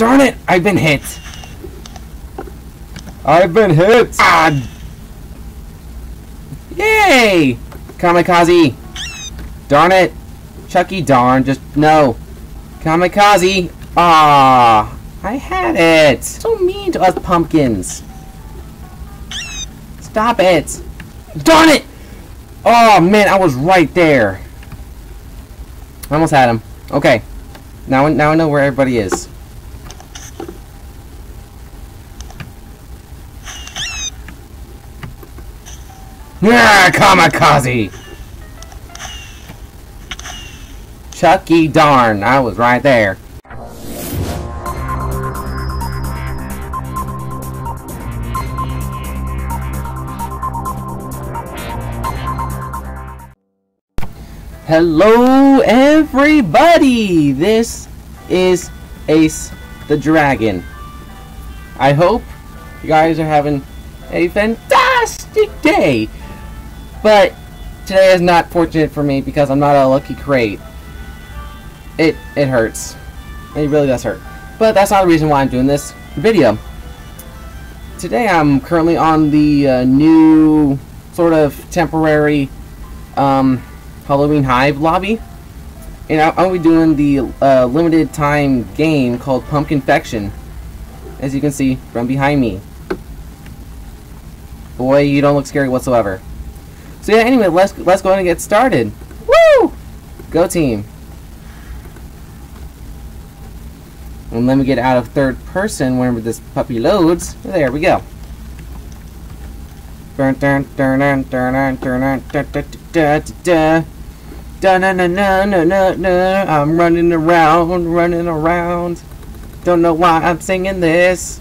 Darn it! I've been hit. I've been hit. Ah! Yay! Kamikaze! Darn it! Chucky darn, just no. Kamikaze! Ah! I had it! So mean to us pumpkins. Stop it! Darn it! Oh man, I was right there. I almost had him. Okay. Now, now I know where everybody is. Yeah, kamikaze! Chucky darn, I was right there. Hello everybody! This is Ace the Dragon. I hope you guys are having a fantastic day. But today is not fortunate for me because I'm not a lucky crate. It it hurts. It really does hurt. But that's not the reason why I'm doing this video. Today I'm currently on the uh, new sort of temporary um, Halloween Hive lobby. And I'll be doing the uh, limited time game called Pumpkinfection. As you can see from behind me. Boy, you don't look scary whatsoever. So yeah, anyway, let's let's go and get started. Woo! Go team. And let me get out of third person whenever this puppy loads. There we go. I'm running around, running around. Don't know why I'm singing this.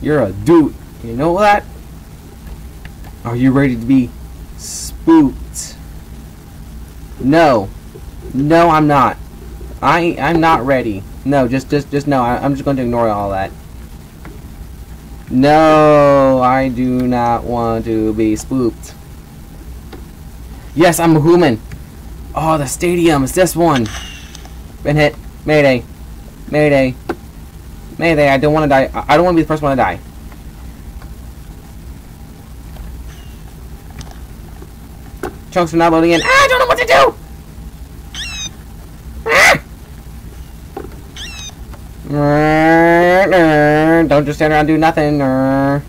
You're a dude. You know that? Are you ready to be spooked? No. No, I'm not. I I'm not ready. No, just just just no. I, I'm just going to ignore all that. No, I do not want to be spooked. Yes, I'm a human. Oh, the stadium is this one. Been hit. Mayday. Mayday. Mayday. I don't want to die. I I don't want to be the first one to die. Chunks are not loading in. Ah, I don't know what to do! Ah! Don't just stand around do nothing. Woo!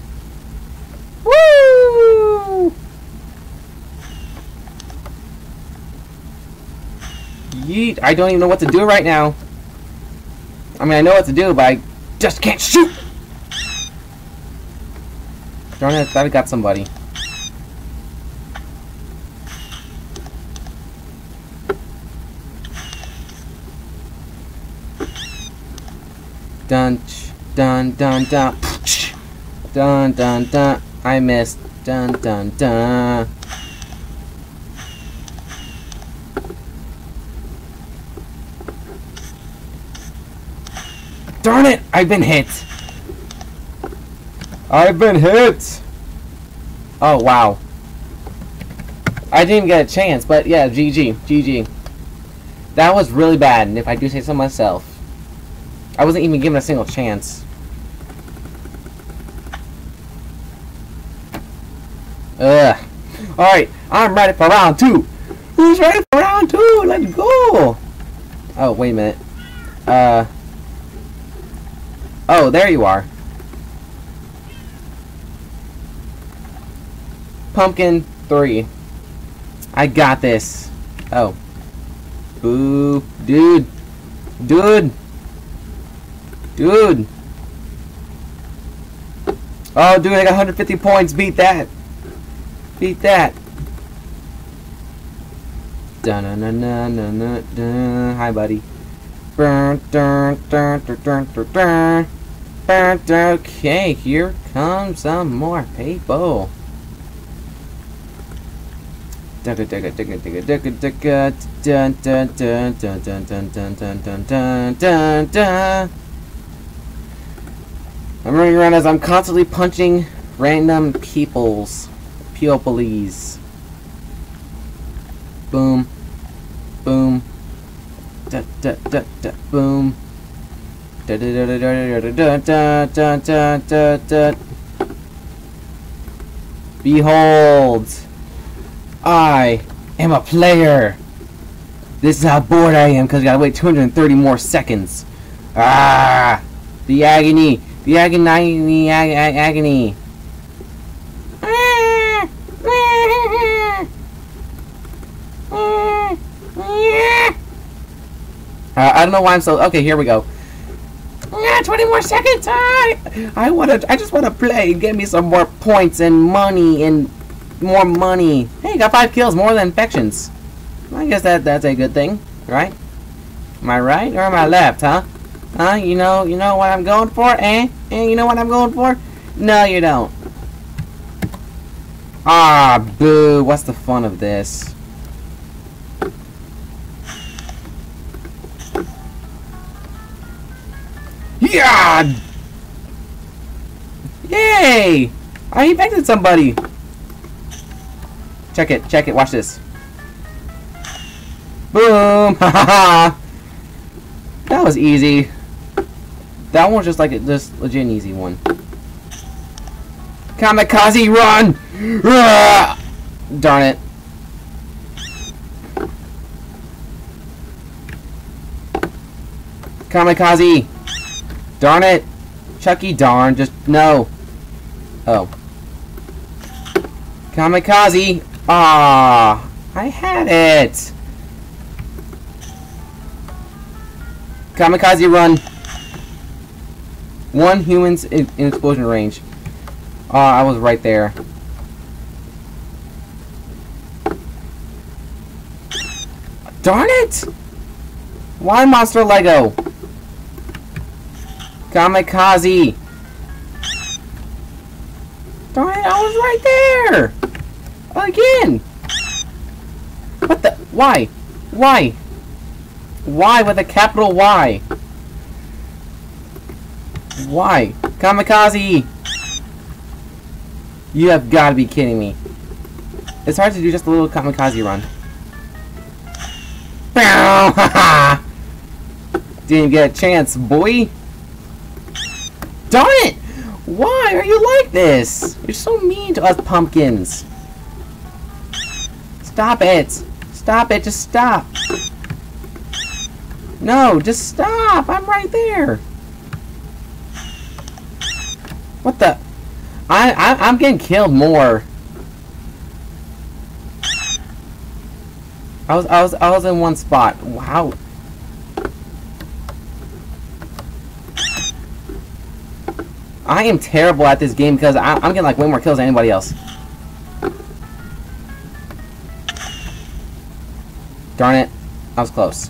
Yeet. I don't even know what to do right now. I mean, I know what to do, but I just can't shoot! Darn it, I thought I got somebody. Dun dun dun dun dun dun dun I missed dun dun dun Darn it! I've been hit! I've been hit. Oh wow. I didn't even get a chance, but yeah, GG. GG. That was really bad, and if I do say so myself. I wasn't even given a single chance. Ugh. Alright, I'm ready for round two. Who's ready for round two? Let's go! Oh, wait a minute. Uh. Oh, there you are. Pumpkin 3. I got this. Oh. Boo. Dude. Dude. Dude. Oh, dude, I got 150 points. Beat that. Beat that. Dun dun dun dun dun dun. dun. Hi, buddy. Burn, dun, dun, dun, dun, dun, dun. Burn, dun. Okay, here comes some more people. I'm running around as I'm constantly punching random peoples. Peoples. Boom. Boom. da, da, da, da, boom. Da, da, da, da, da, da, da, da, da, da, da. Behold, I am a player. This is how bored I am because I gotta wait 230 more seconds. Ah, the agony, the agony, ag ag agony. Uh, I don't know why I'm so. Okay, here we go. Yeah, 20 more seconds. I, I wanna. I just wanna play. Get me some more points and money and more money. Hey, got five kills, more than infections. I guess that that's a good thing, right? Am I right or am I left, huh? Huh? You know, you know what I'm going for, eh? Eh? You know what I'm going for? No, you don't. Ah, boo! What's the fun of this? Yeah! Yay! I infected somebody! Check it, check it, watch this. Boom! Ha ha ha! That was easy. That one was just like this legit easy one. Kamikaze run! Darn it. Kamikaze! Darn it! Chucky darn, just no. Oh. Kamikaze! Ah, I had it! Kamikaze run! One human's in, in explosion range. Ah, I was right there. Darn it! Why Monster Lego? Kamikaze! Darn it, I was right there! Again! What the? Why? Why? Why with a capital Y? Why? Kamikaze! You have got to be kidding me. It's hard to do just a little kamikaze run. Didn't get a chance, boy. Darn it! Why are you like this? You're so mean to us pumpkins. Stop it. Stop it. Just stop. No, just stop. I'm right there. What the? I, I I'm getting killed more. I was I was I was in one spot. Wow. I am terrible at this game because I, I'm getting like way more kills than anybody else. Darn it. I was close.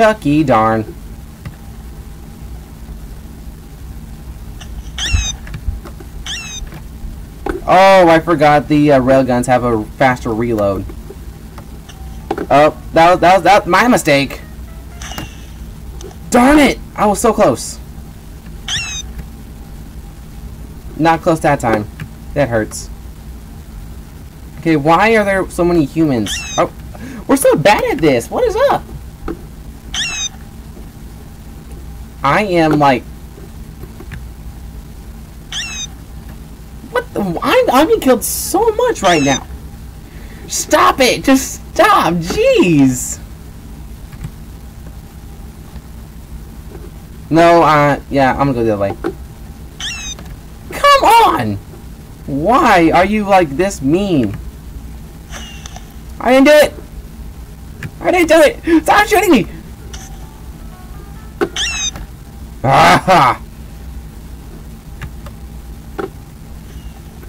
Chucky, darn. Oh, I forgot the uh, railguns have a faster reload. Oh, that was, that was that my mistake. Darn it! I was so close. Not close that time. That hurts. Okay, why are there so many humans? Oh, we're so bad at this. What is up? I am like What the? I'm, I'm being killed so much right now. Stop it! Just stop! Jeez! No, uh, yeah, I'm gonna go the other way. Come on! Why are you like this mean? I didn't do it! I didn't do it! Stop shooting me! Ah!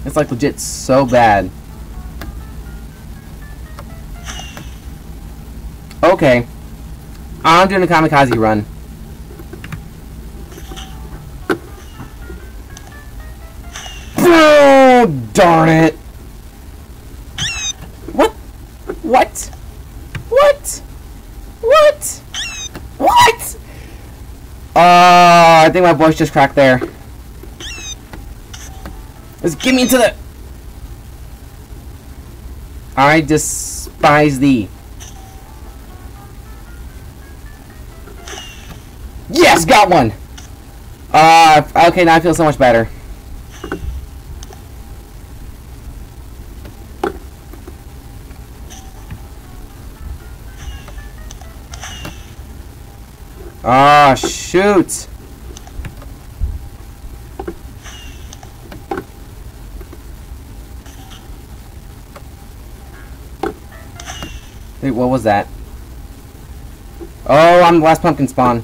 It's like legit so bad. Okay. I'm doing a kamikaze run. Oh, darn it. What? What? What? What? What? Ah, I think my voice just cracked there. Let's get me into the... I despise thee. Yes, got one! Uh, okay, now I feel so much better. Ah, shoot! Wait, what was that? Oh, I'm the last pumpkin spawn.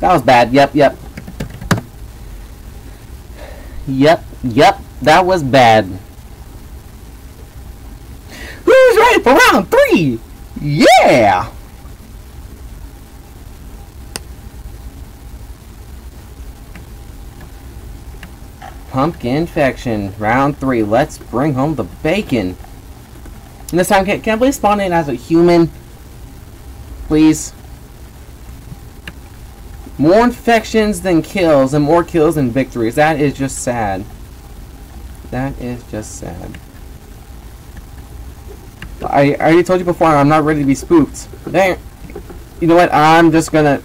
That was bad. Yep, yep. Yep, yep. That was bad. For round three? Yeah! Pumpkin infection, round three. Let's bring home the bacon. And this time, can, can I please spawn in as a human? Please. More infections than kills, and more kills than victories. That is just sad. That is just sad. I, I already told you before, I'm not ready to be spooked. Dang. You know what? I'm just gonna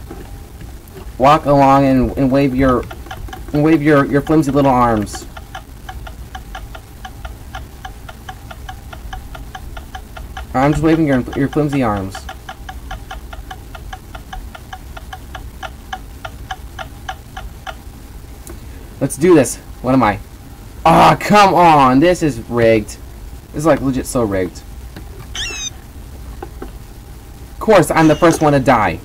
walk along and, and wave your and wave your, your flimsy little arms. I'm just waving your, your flimsy arms. Let's do this. What am I? Ah, oh, come on. This is rigged. This is like legit so rigged. Of course, I'm the first one to die.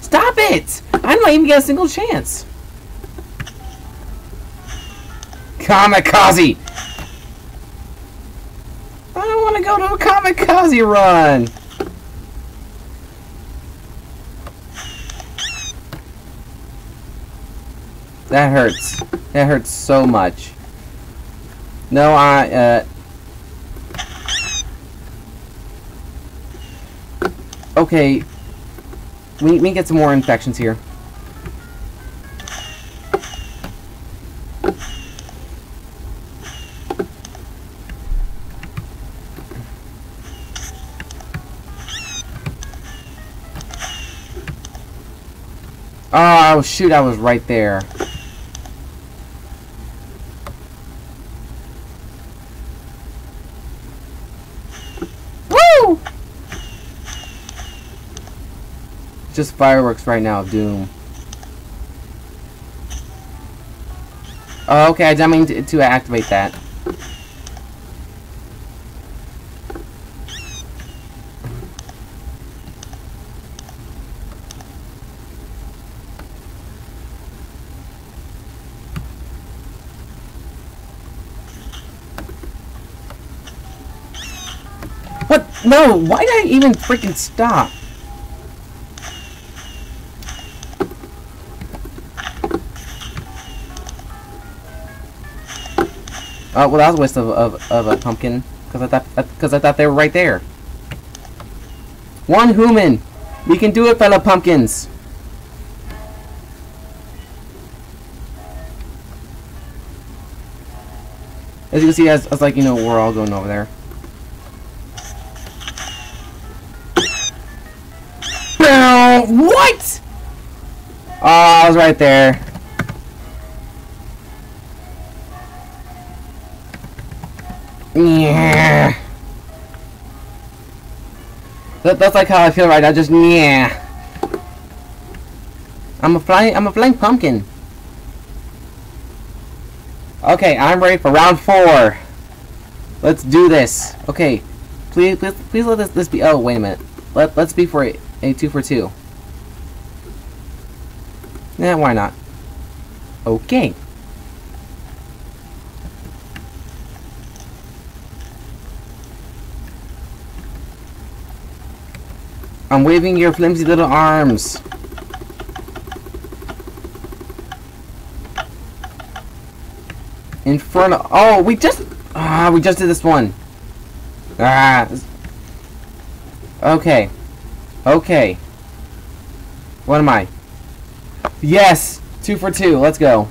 Stop it! I'm not even get a single chance. Kamikaze! I don't want to go to a kamikaze run! That hurts. That hurts so much. No, I, uh... Okay. We, we get some more infections here. Oh, shoot, I was right there. Woo! Just fireworks right now, Doom. Oh, okay, I didn't mean to, to activate that. What? No, why did I even freaking stop? Oh, well, that was a waste of, of, of a pumpkin. Because I, thought, cause I thought they were right there. One human! We can do it, fellow pumpkins! As you can see, I was like, you know, we're all going over there. What? Oh, I was right there. Yeah. That, that's like how I feel right now. Just yeah. I'm a flying. I'm a flying pumpkin. Okay, I'm ready for round four. Let's do this. Okay, please, please, please let this this be. Oh, wait a minute. Let let's be for a, a two for two. Yeah, why not? Okay. I'm waving your flimsy little arms. In Inferno. Oh, we just ah, we just did this one. Ah. Okay. Okay. What am I? Yes, two for two. Let's go.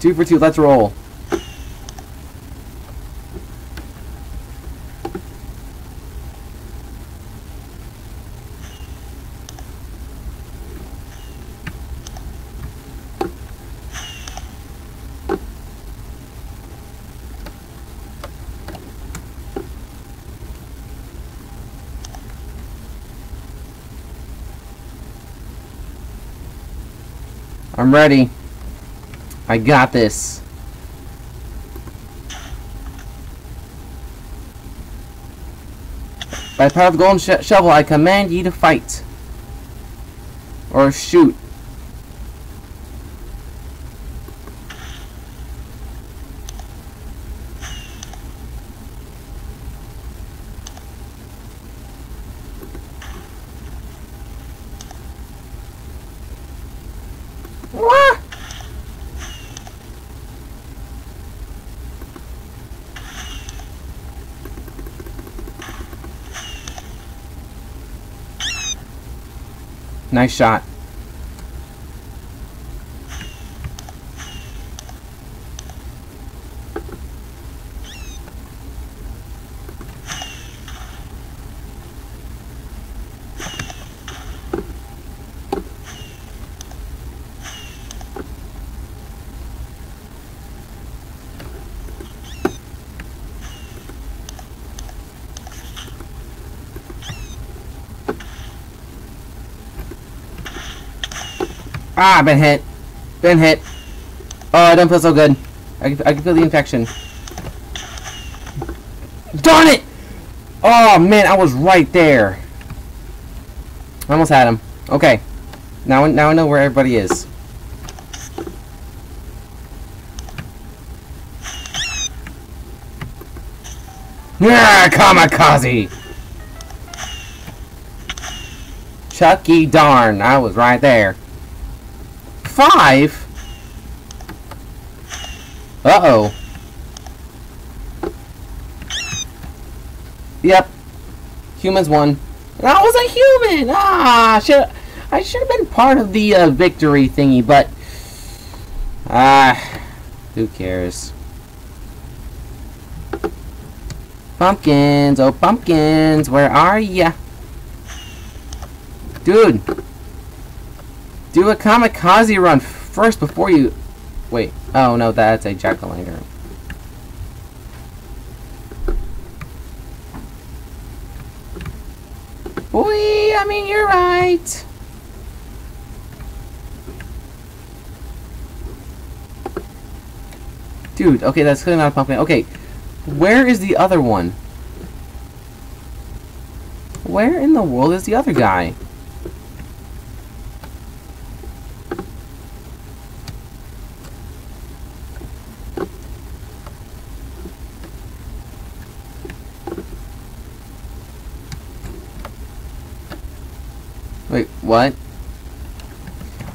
Two for two. Let's roll. I'm ready. I got this. By the power of the golden sh shovel, I command ye to fight. Or shoot. Nice shot. Ah, been hit. Been hit. Oh, I don't feel so good. I can, I can feel the infection. Darn it! Oh, man, I was right there. I almost had him. Okay. Now, now I know where everybody is. Yeah, kamikaze! Chucky darn, I was right there. Five? Uh-oh. Yep. Humans won. I was a human! Ah, should I should have been part of the uh, victory thingy, but... Ah, who cares? Pumpkins, oh pumpkins, where are ya? Dude, do a kamikaze run first before you... Wait. Oh, no, that's a jack-o'-lantern. Boy, I mean, you're right. Dude, okay, that's clearly not a pumpkin. Okay, where is the other one? Where in the world is the other guy? Wait, what?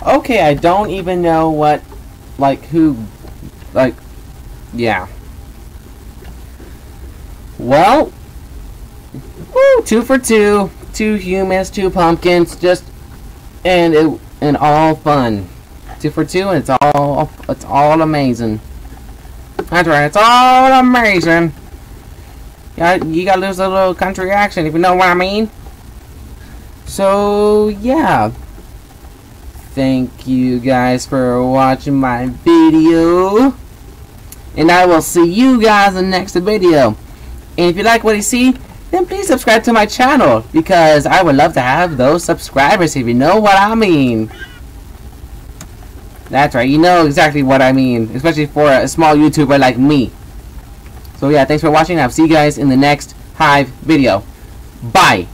Okay, I don't even know what, like, who, like, yeah. Well, woo, two for two, two humans, two pumpkins, just, and it, and all fun. Two for two, and it's all, it's all amazing. That's right, it's all amazing. Yeah, you gotta lose a little country accent if you know what I mean. So, yeah. Thank you guys for watching my video. And I will see you guys in the next video. And if you like what you see, then please subscribe to my channel. Because I would love to have those subscribers if you know what I mean. That's right, you know exactly what I mean. Especially for a small YouTuber like me. So yeah, thanks for watching. I'll see you guys in the next Hive video. Bye.